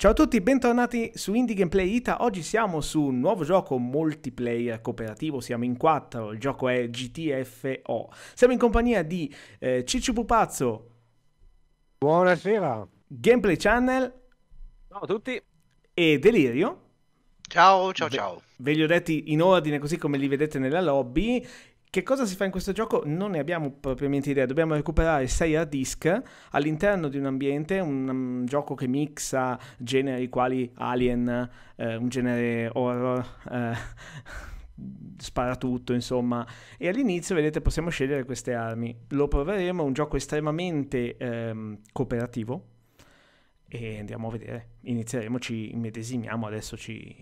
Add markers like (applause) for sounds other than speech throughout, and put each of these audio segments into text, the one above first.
Ciao a tutti, bentornati su Indie Gameplay Ita. Oggi siamo su un nuovo gioco multiplayer cooperativo, siamo in quattro, il gioco è GTFO. Siamo in compagnia di eh, Ciccio Pupazzo. Buonasera. Gameplay Channel. Ciao a tutti. E Delirio. Ciao, ciao, ciao. Ve li ho detti in ordine così come li vedete nella lobby. Che cosa si fa in questo gioco? Non ne abbiamo propriamente idea, dobbiamo recuperare 6 hard disk all'interno di un ambiente, un, un gioco che mixa generi quali Alien, eh, un genere horror, eh, (laughs) spara tutto insomma. E all'inizio vedete possiamo scegliere queste armi. Lo proveremo è un gioco estremamente ehm, cooperativo. E andiamo a vedere. Inizieremo ci immedesimiamo adesso ci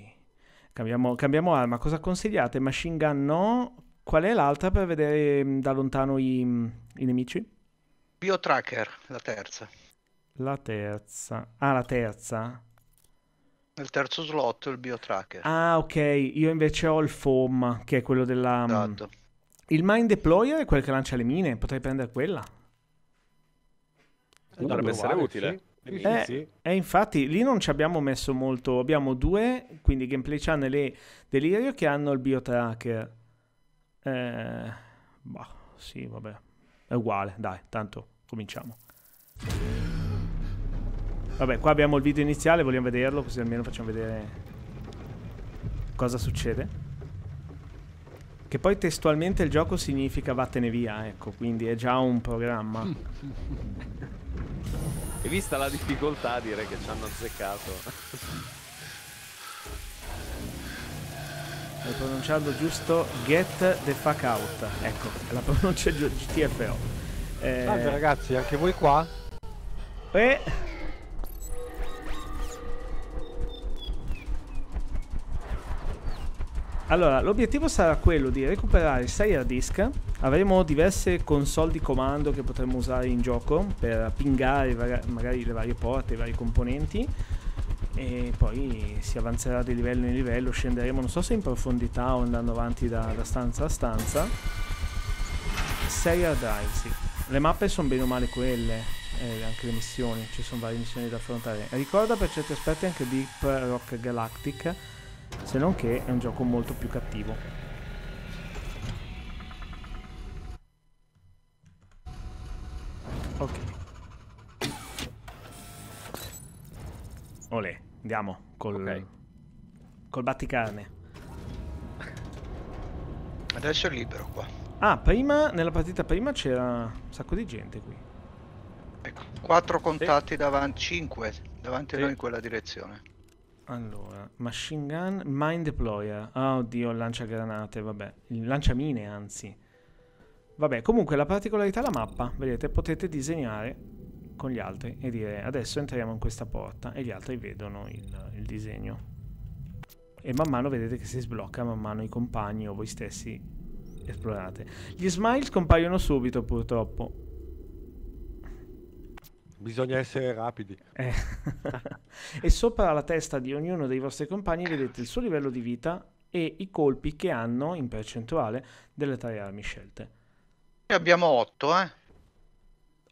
cambiamo, cambiamo arma. Cosa consigliate? Machine gun no Qual è l'altra per vedere mm, da lontano i, mm, i nemici? Biotracker, la terza. La terza. Ah, la terza. Nel terzo slot il biotracker. Ah, ok. Io invece ho il foam, che è quello della... Mm, esatto. Il mine deployer è quel che lancia le mine. Potrei prendere quella. Dovrebbe essere utile. Sì. Eh, sì. eh, infatti lì non ci abbiamo messo molto. Abbiamo due, quindi Gameplay Channel e Delirio, che hanno il biotracker. Eh, bah, sì, vabbè. È uguale, dai, tanto cominciamo. Vabbè, qua abbiamo il video iniziale, vogliamo vederlo, così almeno facciamo vedere cosa succede. Che poi testualmente il gioco significa vattene via, ecco, quindi è già un programma. (laughs) e vista la difficoltà direi che ci hanno azzeccato. Hai pronunciato giusto get the fuck out. Ecco, la pronuncia GTFO. Eh... Salve ragazzi, anche voi qua? E... Allora, l'obiettivo sarà quello di recuperare 6 hard disk. Avremo diverse console di comando che potremo usare in gioco per pingare magari le varie porte, i vari componenti e poi si avanzerà di livello in livello, scenderemo non so se in profondità o andando avanti da, da stanza a stanza. 6 hard drive, sì. Le mappe sono bene o male quelle, eh, anche le missioni, ci sono varie missioni da affrontare. Ricorda per certi aspetti anche Deep Rock Galactic, se non che è un gioco molto più cattivo. Ok. Olè. Andiamo col, okay. col batticarne. Adesso è libero qua. Ah, prima, nella partita prima c'era un sacco di gente qui. Ecco, quattro contatti sì. davanti, cinque davanti sì. a noi in quella direzione. Allora, machine gun, mine deployer. Oh, oddio, lancia granate, vabbè. Il lanciamine, anzi. Vabbè, comunque la particolarità della mappa, vedete, potete disegnare con gli altri e dire adesso entriamo in questa porta e gli altri vedono il, il disegno. E man mano vedete che si sblocca, man mano i compagni o voi stessi esplorate. Gli smiles compaiono subito purtroppo. Bisogna essere rapidi. Eh. (laughs) e sopra la testa di ognuno dei vostri compagni vedete il suo livello di vita e i colpi che hanno in percentuale delle tre armi scelte. E abbiamo 8, eh?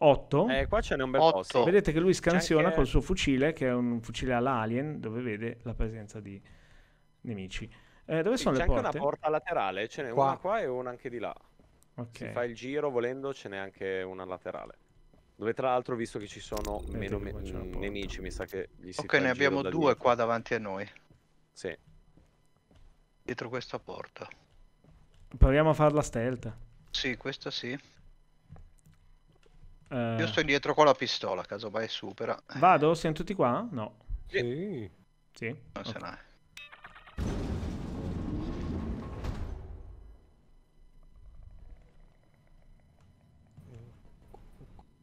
8. Eh, qua ce n'è un bel 8. posto. Vedete che lui scansiona anche... col suo fucile, che è un fucile all'alien, dove vede la presenza di nemici. Eh, dove sì, sono le porte? C'è anche una porta laterale, ce n'è qua. una qua e una anche di là. Okay. Si fa il giro volendo, ce n'è anche una laterale. Dove tra l'altro, visto che ci sono Vedete meno me- nemici, mi sa che gli si Ok, ne abbiamo due dietro. qua davanti a noi. Sì. Dietro questa porta. Proviamo a farla stealth. Sì, questa sì. Uh, Io sto indietro con la pistola, caso vai supera. Vado? Siamo tutti qua? No. Sì. Sì. Non okay. se n'è.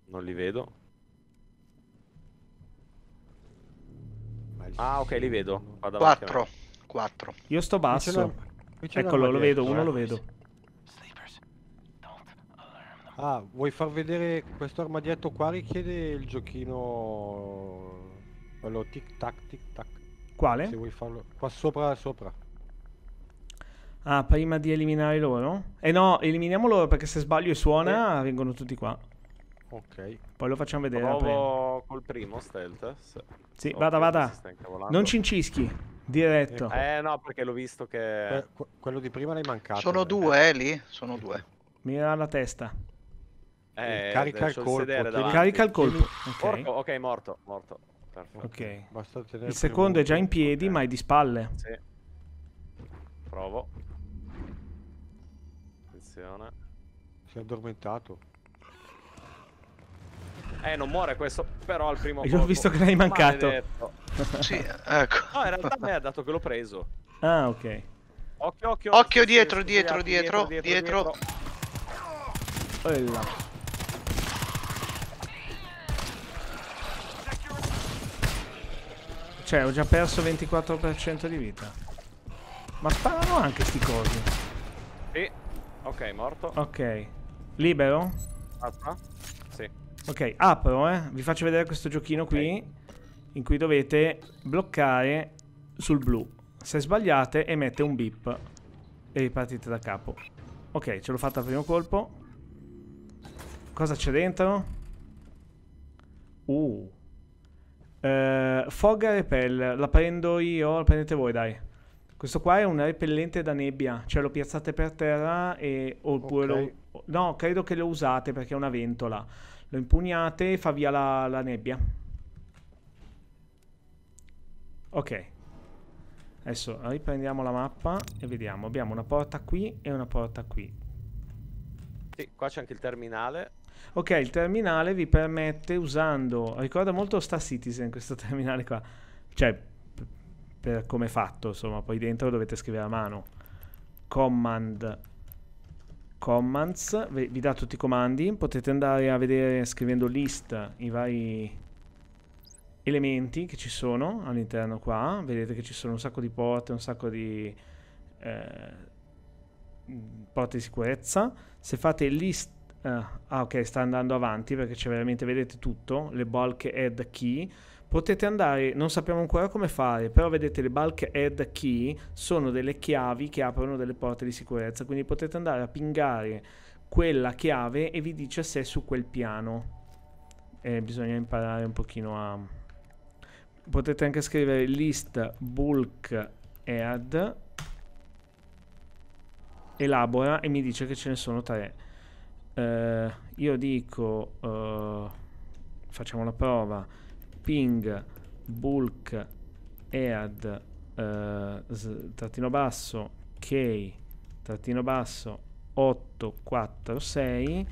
Non li vedo. Ah, ok, li vedo. 4. 4. Io sto basso. Eccolo, lo vedo, uno lo vedo. Ah, vuoi far vedere questo armadietto qua? Richiede il giochino... Quello tic tac tic tac. Quale? Se vuoi farlo... Qua sopra, sopra. Ah, prima di eliminare loro? Eh no, eliminiamo loro perché se sbaglio e suona eh. vengono tutti qua. Ok. Poi lo facciamo vedere. Provo col primo stealth. Se... Sì, so vada, vada. Non cincischi. Diretto. Eh no, perché l'ho visto che... Que quello di prima l'hai mancato. Sono due, eh, lì? Sono due. Mira la testa. Eh, carica il colpo. Il carica il colpo. Okay. ok, morto, morto. Perfetto. Ok. Il secondo è già in piedi, okay. ma è di spalle. Sì. Provo. Attenzione. Si è addormentato. Eh, non muore questo, però al primo Io ho visto che l'hai mancato. (laughs) sì, ecco. No, in realtà a me ha dato che l'ho preso. Ah, ok. Occhio, occhio. Occhio dietro, dietro, dietro, dietro, dietro. Bella. Cioè, ho già perso 24% di vita. Ma sparano anche sti cosi. Sì. Ok, morto. Ok. Libero? Aspetta. Sì. Ok, apro, eh. Vi faccio vedere questo giochino qui. Okay. In cui dovete bloccare sul blu. Se sbagliate emette un beep. E ripartite da capo. Ok, ce l'ho fatta al primo colpo. Cosa c'è dentro? Uh. Uh, fog repel. La prendo io, la prendete voi, dai. Questo qua è un repellente da nebbia, cioè lo piazzate per terra e oppure okay. lo... No, credo che lo usate perché è una ventola. Lo impugnate e fa via la, la nebbia. Ok. Adesso riprendiamo la mappa e vediamo. Abbiamo una porta qui e una porta qui. Sì, qua c'è anche il terminale. Ok, il terminale vi permette usando... Ricorda molto Star Citizen questo (laughs) terminale qua. Cioè, per come è fatto, insomma, poi dentro dovete scrivere a mano. Command commands, vi, dà tutti i comandi, potete andare a vedere scrivendo list i vari elementi che ci sono all'interno qua, vedete che ci sono un sacco di porte, un sacco di eh, porte di sicurezza. Se fate list, eh, ah ok, sta andando avanti perché c'è veramente, vedete tutto, le bulk add key, potete andare, non sappiamo ancora come fare, però vedete le bulk add key sono delle chiavi che aprono delle porte di sicurezza, quindi potete andare a pingare quella chiave e vi dice se è su quel piano. Eh, bisogna imparare un pochino a... Potete anche scrivere list bulk add elabora e mi dice che ce ne sono tre. Uh, io dico, uh, facciamo la prova, ping bulk ead eh, trattino basso k trattino basso 846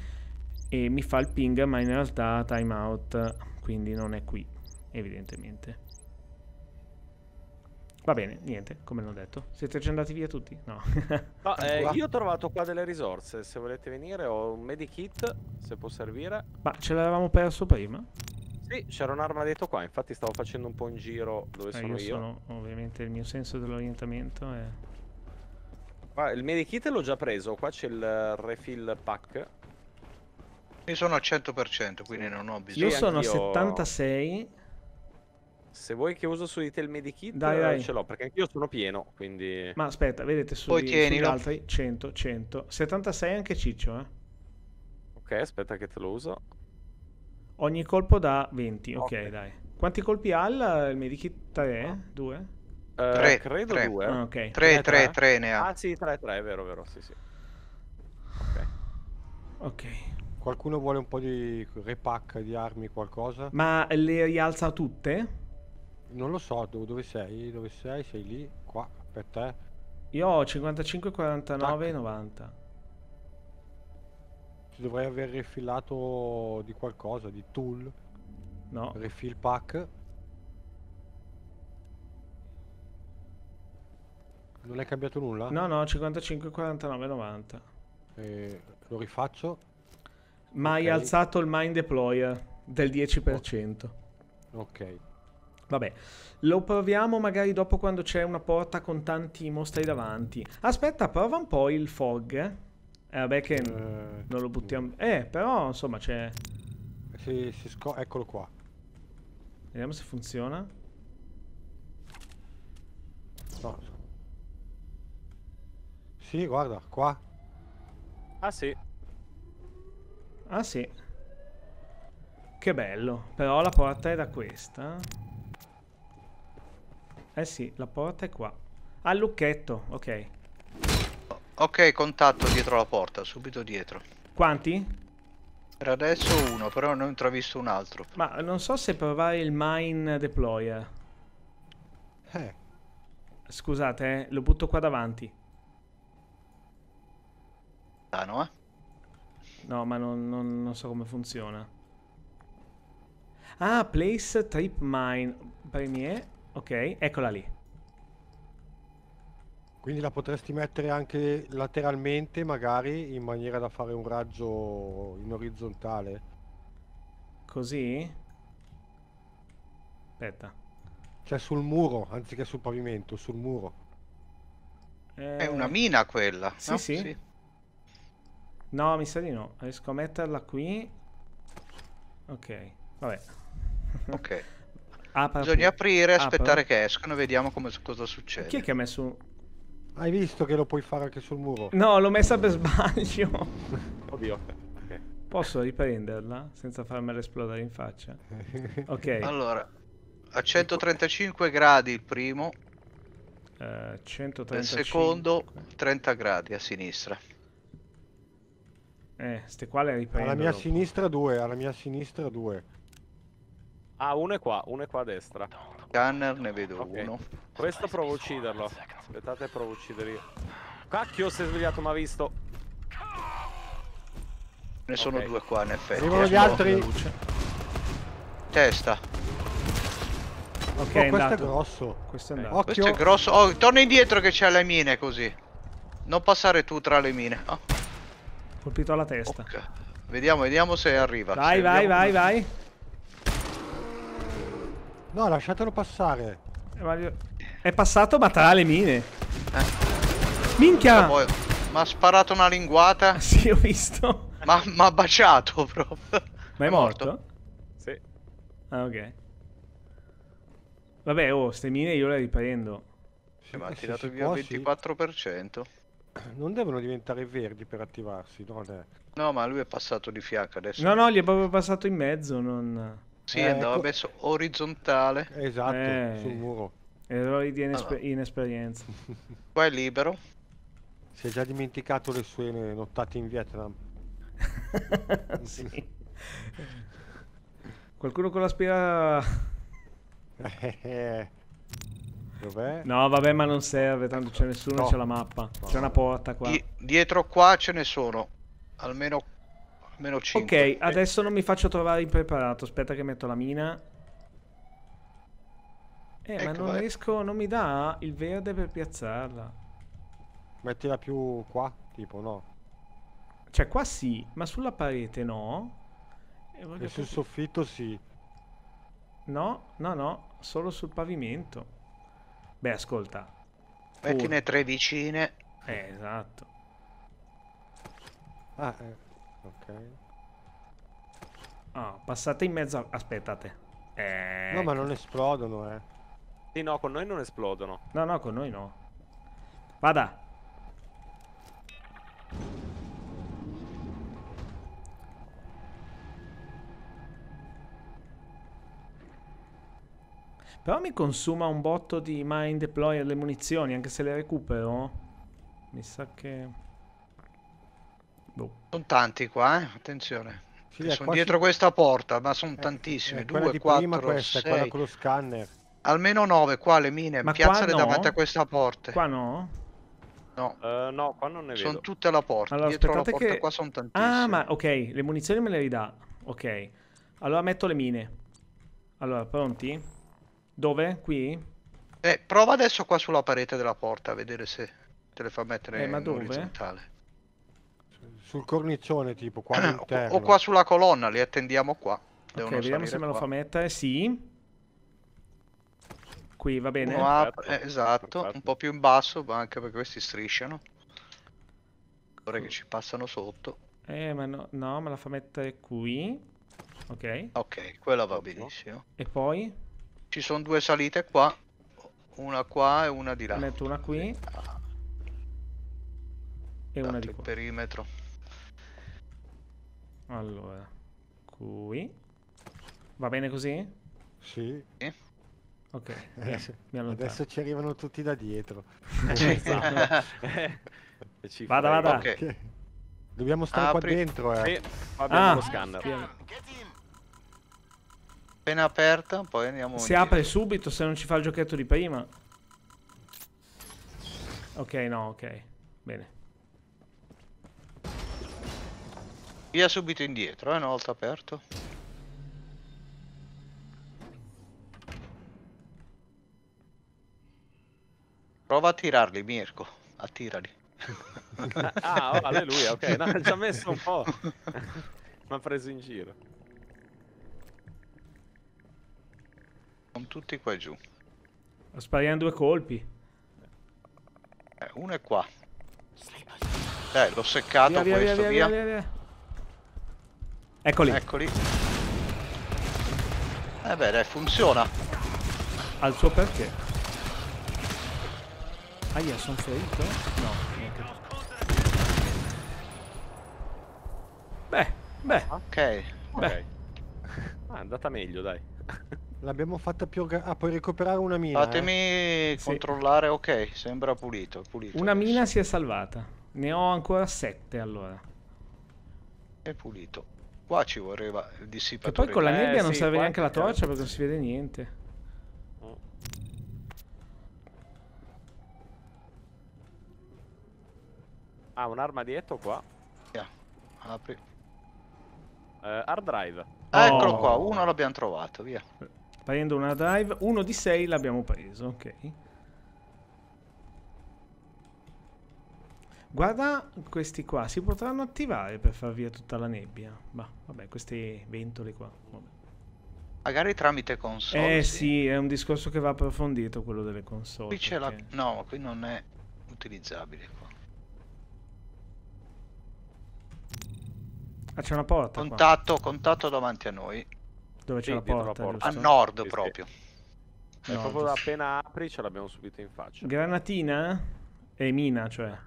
e mi fa il ping ma in realtà timeout quindi non è qui evidentemente va bene niente come l'ho detto siete già andati via tutti no, (laughs) no eh, io ho trovato qua delle risorse se volete venire ho un medikit se può servire ma ce l'avevamo perso prima sì, c'era un'arma dietro qua, infatti stavo facendo un po' in giro dove eh, sono io. io. Sono, ovviamente il mio senso dell'orientamento è... Qua, il medikit l'ho già preso, qua c'è il refill pack. Io sono al 100%, quindi sì. non ho bisogno. Io sono a 76. Se vuoi che uso su di te il medikit, dai, dai. ce l'ho, perché anch'io sono pieno, quindi... Ma aspetta, vedete su Poi sugli altri 100, 100. 76 anche Ciccio, eh. Ok, aspetta che te lo uso. Ogni colpo da 20, ok, okay. dai. Quanti colpi ha il, il medikit? 3? 2? Uh, 3, credo 3. 2. Ah, ok. 3, 3, 3 ne ha. Ah sì, 3, 3, è vero, vero, sì, sì. Ok. Ok. Qualcuno vuole un po' di repack di armi, qualcosa? Ma le rialza tutte? Non lo so, dove, dove sei? Dove sei? Sei lì? Qua, per te? Io ho 55, 49, Tac. 90 dovrei aver rifilato di qualcosa, di tool. No. Refill pack. Non è cambiato nulla? No, no, 55, 49, 90. E lo rifaccio. Ma okay. hai alzato il mine deployer del 10%. Ok. Vabbè, lo proviamo magari dopo quando c'è una porta con tanti mostri davanti. Aspetta, prova un po' il fog, eh. Eh vabbè che eh, non lo buttiamo... Eh, però insomma c'è... Si, si sco... Eccolo qua. Vediamo se funziona. No. Sì, guarda, qua. Ah sì. Ah sì. Che bello. Però la porta è da questa. Eh sì, la porta è qua. Al lucchetto, ok. Ok, contatto dietro la porta, subito dietro. Quanti? Per adesso uno, però non ho intravisto un altro. Ma non so se provare il mine deployer. Eh, Scusate, eh, lo butto qua davanti. Ah, no, eh? No, ma non, non- non so come funziona. Ah, place trip mine. Premier. Ok, eccola lì. quindi la potresti mettere anche lateralmente, magari, in maniera da fare un raggio in orizzontale. Così? Aspetta. Cioè sul muro, anziché sul pavimento, sul muro. È una Eh, mina quella. sì, no? sì. No, mi sa di no. Riesco a metterla qui. Ok, vabbè. Ok. (laughs) Apra Bisogna pure. aprire, Apro. aspettare che escano e vediamo come, cosa Chi è succede. che ha messo... Hai visto che lo puoi fare anche sul muro? No, l'ho messa per sbaglio. (laughs) Oddio. Posso riprenderla senza farmela esplodere in faccia? (laughs) Ok, Allora, a 135 gradi il primo, eh, 135. il secondo 30 gradi a sinistra. Eh, ste qua le riprendo. Alla mia dopo. sinistra due, alla mia sinistra due. Ah, uno è qua, uno è qua a destra. Gunner ne vedo Ok. uno. Questo provo a ucciderlo. Aspettate, provo a uccidere io. Cacchio, si è svegliato, ma ha visto. Ne sono Ok. due qua in effetti. Arrivano gli Ecco, altri. Testa. Ok, Oh, questo è grosso. Questo è andato. Questo è Occhio. grosso. Oh, torna indietro che c'è le mine così. Non passare tu tra le mine. Oh, Colpito alla testa. ok. Vediamo, vediamo se arriva. Vai, Se vai, vediamo vai, vai. No, lasciatelo passare. Eh, ma È passato ma tra le mine. Eh. Minchia! Mi ha sparato una linguata. (laughs) Sì, ho visto. Ma mi ha baciato proprio. Ma è morto? Sì. Ah, ok. Vabbè, oh, ste mine io le riprendo. Sì, ma ha Eh, tirato via il sì. 24%. Non devono diventare verdi per attivarsi, no? Eh. No, ma lui è passato di fianco adesso. No, no, gli è proprio passato in mezzo, non... Sì, Eh, andava ecco. messo orizzontale. Esatto, Eh. sul muro. Errori di inesper- Allora. inesperienza. (laughs) Qua è libero. Si è già dimenticato le sue nottate in Vietnam. (laughs) sì. Qualcuno con la spira... (laughs) Eh, Dov'è? No, vabbè, ma non serve, tanto c'è nessuno, No. c'è la mappa. No. C'è una porta qua. Di- dietro qua ce ne sono almeno, almeno 5. Ok, adesso non mi faccio trovare impreparato. Aspetta che metto la mina. Eh, ma Ecco, non vai. riesco, non mi dà il verde per piazzarla. Mettila più qua, tipo, no? Cioè, qua sì, ma sulla parete no. E voglio E sul soffitto sì. No, no, no, solo sul pavimento. Beh, ascolta. Mettine tre vicine. Eh, esatto. Ah, eh. Ok. Ah, passate in mezzo a... Aspettate. Eh... No, ma non esplodono, eh. Sì, no, con noi non esplodono. No, no, con noi no. Vada. Però mi consuma un botto di mine deploy alle munizioni, anche se le recupero. Mi sa che... Boh. Sono tanti qua, eh? Attenzione. Sì, sono quasi- dietro questa porta, ma sono eh, tantissimi. eh, quella 2, di prima 4, questa, è quella 6. con lo scanner. Almeno 9 qua le mine. Ma Piazzale no? davanti a questa porta. Qua no? No, Eh, no, qua non ne sono vedo. tutte alla porta. Allora, Dietro la porta che- qua sono tantissimi. Ah, ma ok, le munizioni me le ridà. Ok. Allora metto le mine. Allora, pronti? Dove? Qui? Eh, prova adesso qua sulla parete della porta a vedere se te le fa mettere Eh, ma in dove? orizzontale. Sul cornicione, tipo, qua (clears throat) O- all'interno. o qua sulla colonna, li attendiamo qua. Ok, Devono vediamo salire se me lo qua. fa mettere. Sì. Qui va bene. Uno up, eh, esatto, perfetto. un po' più in basso, ma anche perché questi strisciano. Ora che ci passano sotto. Eh, ma no, no, me la fa mettere qui. Ok. Ok, quella va Ottimo. benissimo. E poi Ci sono due salite qua, una qua e una di là. metto una qui Ah, e una di il qua. perimetro. Allora, qui. Va bene così? Sì. Ok, Adesso, adesso ci arrivano tutti da dietro. (laughs) Esatto. (laughs) Ci Vada, vada. Ok. Che- Dobbiamo stare Apri. qua dentro, eh. Sì, abbiamo Ah, lo scanner. Appena aperta, poi andiamo Si apre subito se non ci fa il giochetto di prima. Ok, no, ok. Bene. Via subito indietro, eh, una volta aperto. Prova a tirarli, Mirko. Attirali. (laughs) Ah, oh, alleluia, ok. No, ci ha messo un po'. (laughs) Mi ha preso in giro. Sono tutti qua giù. Spariamo due colpi. Eh, uno è qua. Eh, l'ho seccato Via, via, via, questo, via, via. via, via. Eccoli, Eccoli. Eh beh, dai, funziona. al suo perché. Aia, sono ferito? No, niente. Beh, beh, Ok. Ok. Beh. Ah, è andata meglio, dai. (laughs) L'abbiamo fatta più... Ah, puoi recuperare una mina, eh? Fatemi Sì. controllare, ok, sembra pulito, pulito. una adesso. mina si è salvata. Ne ho ancora sette allora. È pulito. Qua ci voleva il dissipatore. poi con la Eh, nebbia non sì, serve neanche la torcia perché non si vede niente. Ah, un'arma dietro qua. Via. Apri. Eh, hard drive. Ah, Eccolo Oh. qua, uno l'abbiamo trovato, via. Prendo una drive, uno di sei l'abbiamo preso, ok. Guarda questi qua, si potranno attivare per far via tutta la nebbia. Ma vabbè, questi ventoli qua. vabbè. Magari tramite console. Eh sì, è un discorso che va approfondito quello delle console. Qui c'è la... perché- No, ma qui non è utilizzabile qua. Ah, c'è una porta qua. Contatto, contatto davanti a noi. Dove c'è Sì, la dietro la porta, porta. A nord Sì, proprio. È No, proprio appena apri ce l'abbiamo subito in faccia. Granatina? E mina, cioè.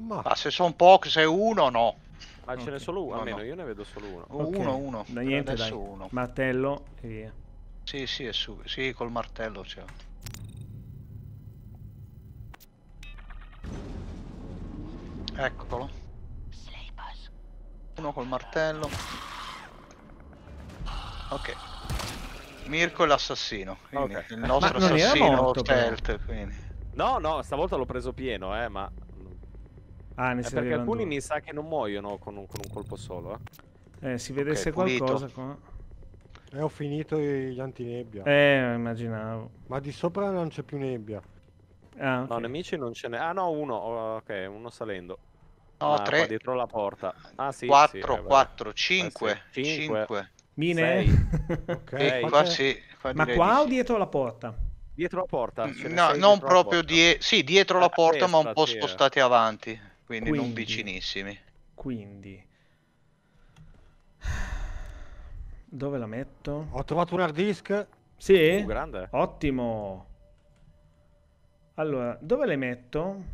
Ma... Ma se sono pochi, se è uno, no. Ma ce n'è solo uno, No, almeno no. io ne vedo solo uno. Ok, Uno, uno. Da niente, adesso dai. uno. Martello e via. Sì, sì, è su. Sì, col martello c'è. Eccolo. Uno col martello. Ok. Mirko è l'assassino. quindi Ok. Il nostro assassino morto, stealth. Quindi. No, no, stavolta l'ho preso pieno, eh, ma... Ah, ne si perché alcuni due. mi sa che non muoiono con un, con un colpo solo, eh. Eh, si vedesse Ok, pulito. qualcosa qua. Eh, ho finito gli antinebbia. Eh, immaginavo. Ma di sopra non c'è più nebbia. Ah, ok. No, nemici non ce n'è. Ah, no, uno. oh, ok, uno salendo. No, Ah, qua tre. dietro la porta. Ah, sì. 4, sì, eh, 4, 5, Eh sì, cinque. 5. Mine? (laughs) Ok, Eh, E qua sì. qua Ma qua o sì. dietro la porta? Dietro la porta. No, non dietro proprio porta. die- sì, dietro la porta, ma un po' sì, eh. spostati avanti, quindi, non Quindi. vicinissimi. Quindi... Dove la metto? Ho trovato un hard disk. Sì? Uh, grande. Ottimo. Allora, dove le metto?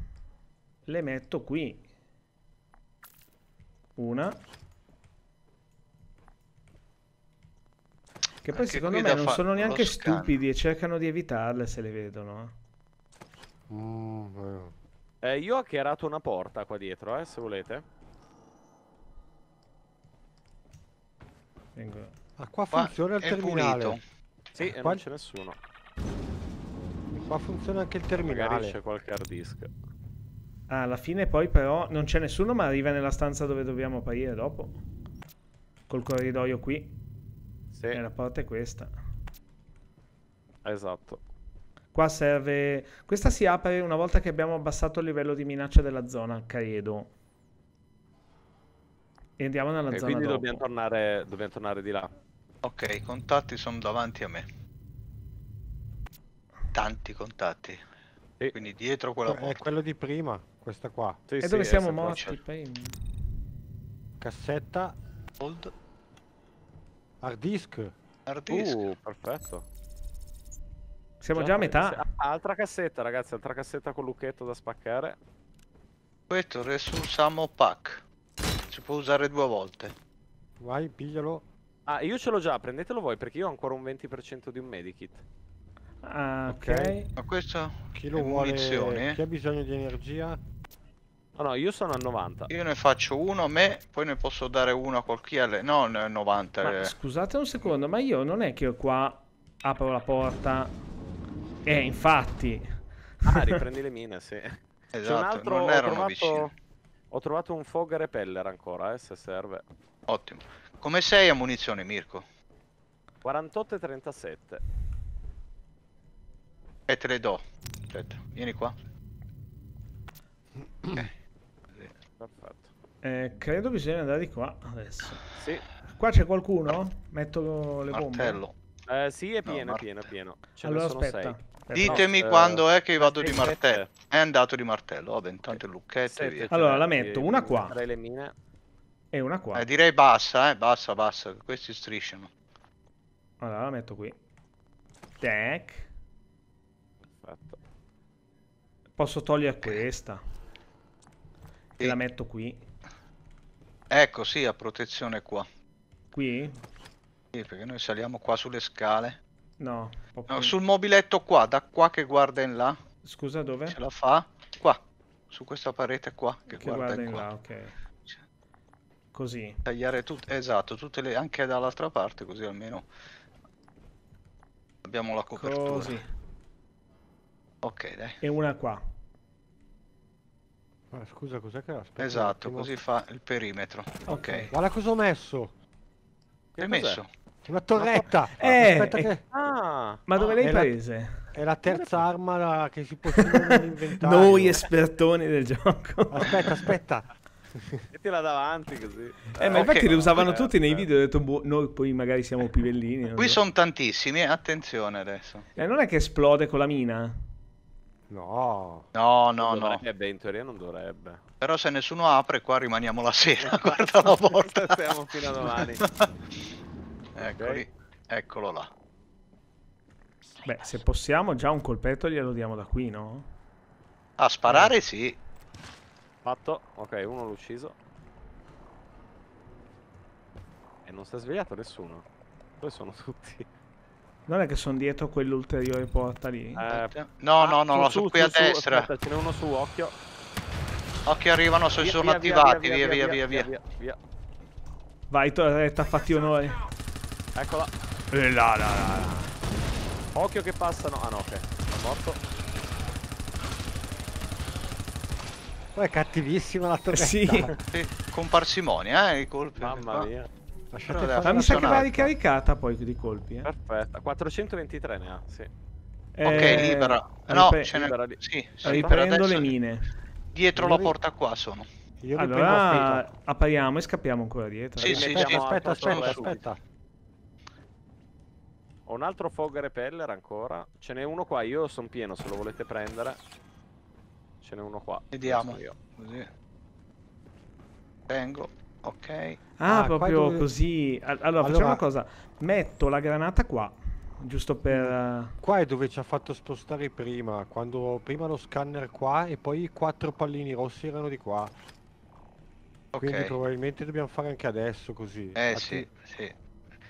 Le metto qui. Una. Che poi Anche secondo me non sono neanche stupidi e cercano di evitarle se le vedono. Mm, eh. Io ho hackerato una porta qua dietro, eh, se volete. Vengo- Ah, qua Qua funziona il terminale. pulito. Sì, e Qua- non c'è nessuno. Qua funziona anche il Magari terminale. c'è qualche hard disk. Ah, alla fine poi però non c'è nessuno ma arriva nella stanza dove dobbiamo aprire dopo. Col corridoio qui. Sì, E la porta è questa. esatto. Qua serve... Questa si apre una volta che abbiamo abbassato il livello di minaccia della zona, credo. E andiamo nella Ok, zona quindi dopo. dobbiamo tornare, dobbiamo tornare di là. Ok, i contatti sono davanti a me. Tanti contatti. Sì. Quindi dietro quella È porta. quello di prima, questa qua. Sì, E sì, dove siamo morti prima? Cassetta, Hold, hard disk. hard disk. Uh, perfetto. Siamo già a metà. Ah, altra cassetta, ragazzi, altra cassetta con lucchetto da spaccare. Questo Resource Ammo Pack. Si può usare due volte. Vai, piglialo. Ah, io ce l'ho già, prendetelo voi perché io ho ancora un 20% di un medikit. Ah, ok. Ok. Ma questo Chi lo è vuole? munizioni, eh? Chi ha bisogno di energia? No, no, io sono al 90. Io ne faccio uno a me, poi ne posso dare uno a qualche No, ne- 90. Ma eh. scusate un secondo, ma io non è che qua apro la porta. Eh, infatti. Ah, riprendi le mine, sì. C'è un Esatto, altro, non ho erano trovato, vicini. ho trovato un fog repeller ancora, eh, se serve. Ottimo. Come sei a munizioni, Mirko? 48 e 37. E te le do. Aspetta, vieni qua. (coughs) Ok. Perfetto. Eh, credo bisogna andare di qua adesso. Sì, Qua c'è qualcuno? Metto le bombe. Martello. eh, sì, è No, pieno, Mar- è pieno, è pieno. Ce Allora ne sono aspetta. sei. Aspetta. Ditemi No, eh, quando è che vado di martello. È andato di martello. Vabbè, intanto il lucchetto e via. Allora, la metto, una qua. mettere le mine. E una qua. Eh, direi bassa, eh. Bassa, bassa. Questi strisciano. Allora la metto qui. Tac. Perfetto. Posso togliere questa. E Sì. la metto qui. Ecco, sì, a protezione qua. Qui? Sì, perché noi saliamo qua sulle scale. No. No, sul mobiletto qua, da qua che guarda in là. Scusa dove? Ce la fa? Qua. Su questa parete qua che, Che guarda, guarda in in qua. là, ok. Così. Tagliare tutto, esatto, tutte le, anche dall'altra parte così almeno abbiamo la copertura. Così. Ok, dai. E una qua. Ah, scusa, cos'è che aspetta Esatto, così fa il perimetro. Ok. Guarda cosa ho messo. Che hai messo? Una torretta. Eh, Aspetta eh. che Ah, Ma dove Ah, le hai è la- prese? è la terza arma la- che si possiede nell'inventario. Noi espertoni del gioco. Aspetta, aspetta. mettila davanti così. Eh, ma Ok. infatti le usavano Eh, tutti nei eh. video. Ho detto, boh, noi poi magari siamo pivellini. Qui so. sono tantissimi, eh, attenzione adesso. Eh, non è che esplode con la mina? No. No, no, non no. dovrebbe, in teoria non dovrebbe. Però se nessuno apre qua rimaniamo la sera, (laughs) guarda la porta. Stiamo fino a domani. (laughs) Eccoli, eccolo là. Beh, se possiamo, già un colpetto glielo diamo da qui, no? A sparare sì. Fatto. Ok, uno l'ho ucciso. E non si è svegliato nessuno. Dove sono tutti? Non è che sono dietro quell'ulteriore porta lì? Eh, No, ah, no, no, no, su, sono qui su, a su, destra. Aspetta, ce n'è uno su, occhio. Occhi arrivano, se Via, sono via, attivati. Via, via, via, via. via, via. Vai, Torretta, fatti onore. Eccola. E là, là, là, là. Occhio che passano. Ah no, ok. È morto. Poi è cattivissima la torretta. Sì. Con parsimonia, eh, i colpi. Mamma qua. mia. Ma mi sa che va ricaricata poi di colpi, eh. Perfetta. 423 ne ha, sì. Ok, Eh, libera. No, ripre- ce n'è. libera lì. Sì, sì, Riprendo le mine. dietro la porta qua sono. Io riprendo Allora, appariamo e scappiamo ancora dietro. Sì, sì, Aspetta, sì. aspetta, aspetta, aspetta. Ho un altro fog repeller ancora. Ce n'è uno qua. Io sono pieno se lo volete prendere. Ce n'è uno qua. Vediamo. Io. Così. Tengo. Ok. Ah, Ah, proprio dove- così. Al- Allora, facciamo Allora- una cosa. Metto la granata qua, giusto per... eh, Qua è dove ci ha fatto spostare prima, quando prima lo scanner qua e poi i quattro pallini rossi erano di qua. Quindi Ok. probabilmente dobbiamo fare anche adesso così. Eh Infatti, sì, sì.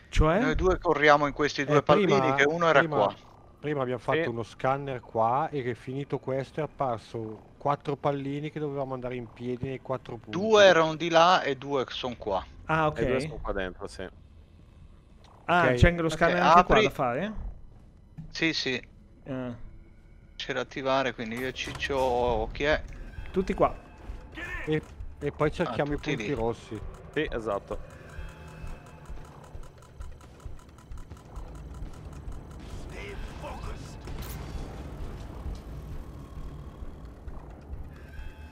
Cioè? Noi due corriamo in questi due eh, pallini prima- che uno era prima- qua. Prima abbiamo fatto Sì. uno scanner qua e che finito questo è apparso quattro pallini che dovevamo andare in piedi nei quattro punti. Due erano di là e due sono qua. Ah, E due sono ok. qua dentro, sì. Ah, Ok. c'è anche lo scanner Ok, anche qua apri. da fare? Sì, sì. Eh, C'è da attivare, quindi io ciccio chi è? tutti qua. E, e poi cerchiamo i tutti punti lì. rossi. Sì, esatto.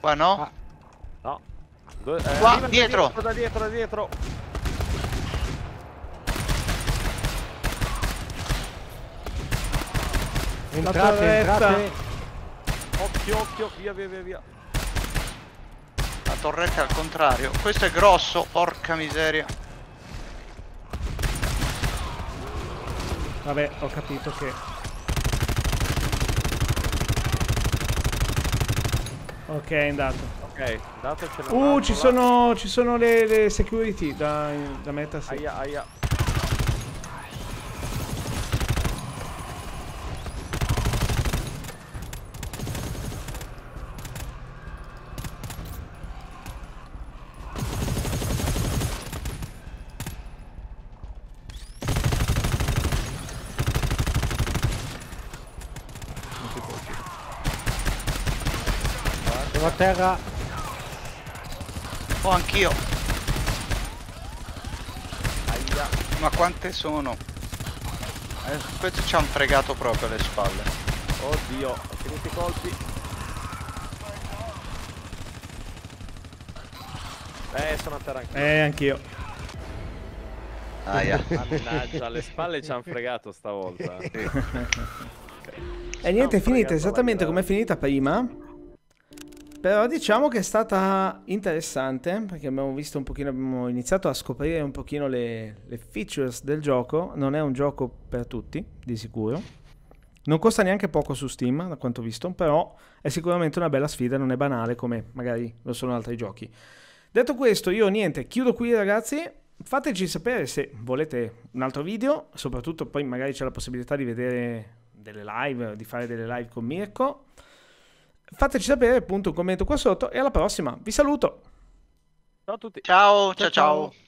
Qua no? Ah. No. Due, eh, Qua, arriva da dietro. Da dietro, da dietro. Entrate, entrate. Occhio, occhio. Via, via, via, via. La torretta è al contrario. Questo è grosso, porca miseria. Vabbè, ho capito che... Ok, è andato. Ok, datecene un Uh, altro ci sono, ci sono le, le security da, da mettersi. Aia, aia. Terra. Oh, anch'io. Aia. Ma quante sono? Eh, questo ci hanno fregato proprio alle spalle. Oddio, ho finito i colpi. Eh, sono a terra anche. Eh, anch'io. Aia. (laughs) Mannaggia, alle spalle ci hanno fregato stavolta. (laughs) E niente, è finita esattamente come è finita prima. Però diciamo che è stata interessante perché abbiamo visto un pochino, abbiamo iniziato a scoprire un pochino le, le features del gioco. Non è un gioco per tutti, di sicuro. Non costa neanche poco su Steam, da quanto ho visto, però è sicuramente una bella sfida, non è banale come magari lo sono altri giochi. Detto questo, io niente, chiudo qui ragazzi. Fateci sapere se volete un altro video, soprattutto poi magari c'è la possibilità di vedere delle live, di fare delle live con Mirko. Fateci sapere appunto un commento qua sotto e alla prossima. Vi saluto. Ciao a tutti. Ciao, Ciao, ciao, ciao. ciao.